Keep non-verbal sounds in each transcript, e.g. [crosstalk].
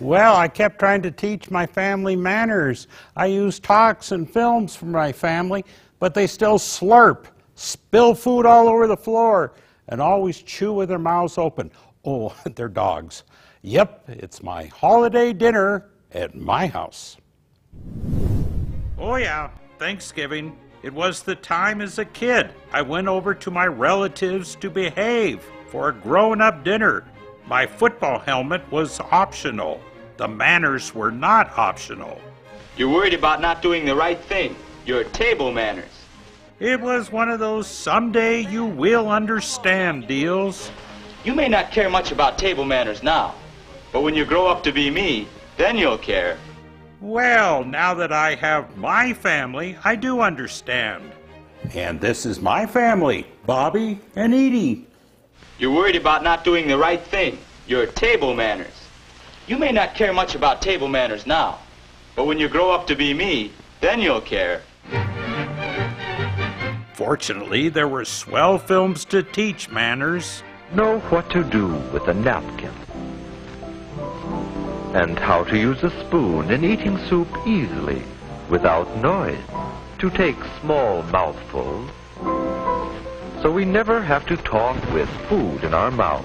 Well, I kept trying to teach my family manners. I used talks and films for my family, but they still slurp, spill food all over the floor, and always chew with their mouths open. Oh, [laughs] they're dogs. Yep, it's my holiday dinner at my house. Oh, yeah, Thanksgiving. It was the time as a kid. I went over to my relatives to behave for a grown up dinner. My football helmet was optional. The manners were not optional. You're worried about not doing the right thing. Your table manners. It was one of those someday you will understand deals. You may not care much about table manners now, but when you grow up to be me, then you'll care. Well, now that I have my family, I do understand. And this is my family, Bobby and Edie. You're worried about not doing the right thing. Your table manners. You may not care much about table manners now, but when you grow up to be me, then you'll care. Fortunately, there were swell films to teach manners. Know what to do with a napkin. And how to use a spoon in eating soup easily, without noise. To take small mouthfuls, so we never have to talk with food in our mouth.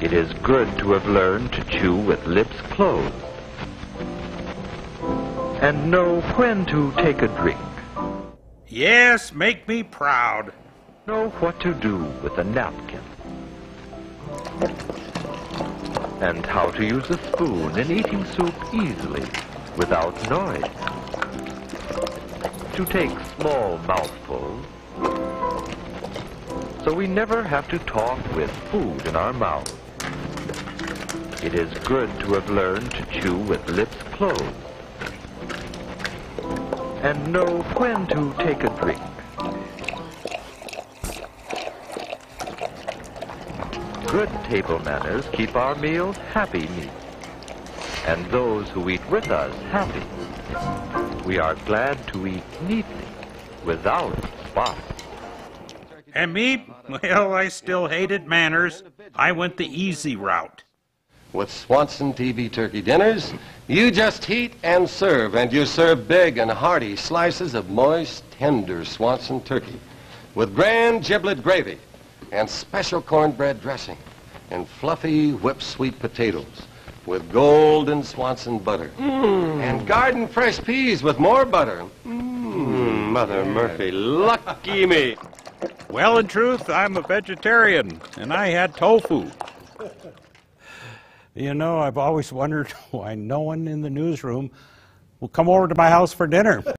It is good to have learned to chew with lips closed. And know when to take a drink. Yes, make me proud. Know what to do with a napkin. And how to use a spoon in eating soup easily, without noise. To take small mouthfuls, so we never have to talk with food in our mouth. It is good to have learned to chew with lips closed. And know when to take a drink. Good table manners keep our meals happy meals, and those who eat with us happy. We are glad to eat neatly, without spot. And me, well, I still hated manners. I went the easy route. With Swanson TV turkey dinners, you just heat and serve, and you serve big and hearty slices of moist, tender Swanson turkey with grand giblet gravy and special cornbread dressing and fluffy whipped sweet potatoes with golden Swanson butter mmm. and garden fresh peas with more butter. Mmm, mmm Mother Murphy, lucky me. Well, in truth, I'm a vegetarian, and I had tofu. You know, I've always wondered [laughs] why no one in the newsroom will come over to my house for dinner.